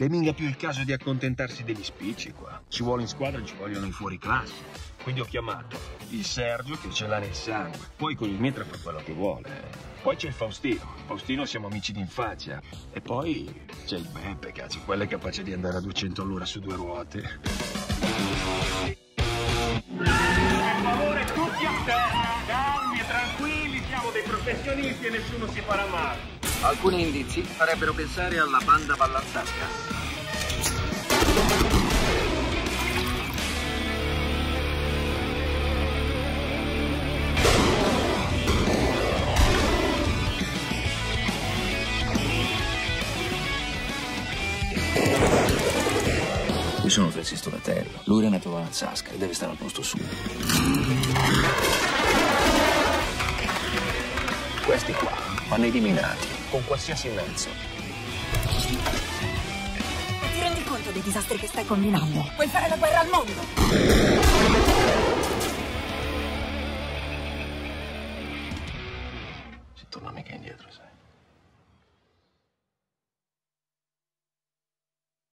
E minga più il caso di accontentarsi degli spicci qua. Ci vuole in squadra, ci vogliono i fuori classe. Quindi ho chiamato il Sergio che ce l'ha nel sangue. Poi con il Mietra fa quello che vuole. Poi c'è il Faustino. Faustino siamo amici d'infanzia. E poi c'è il Beppe, cazzo, quello è capace di andare a 200 all'ora su due ruote. Per favore, tutti a terra, calmi e tranquilli, siamo dei professionisti e nessuno si farà male. Alcuni indizi farebbero pensare alla banda ballantasca. Io sono Sesto Fratello. Lui era nato a Valsasca e deve stare al posto suo. Questi qua vanno eliminati con qualsiasi mezzo. Ti rendi conto dei disastri che stai combinando? Puoi fare la guerra al mondo! Si torna mica indietro, sai.